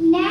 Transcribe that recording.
Now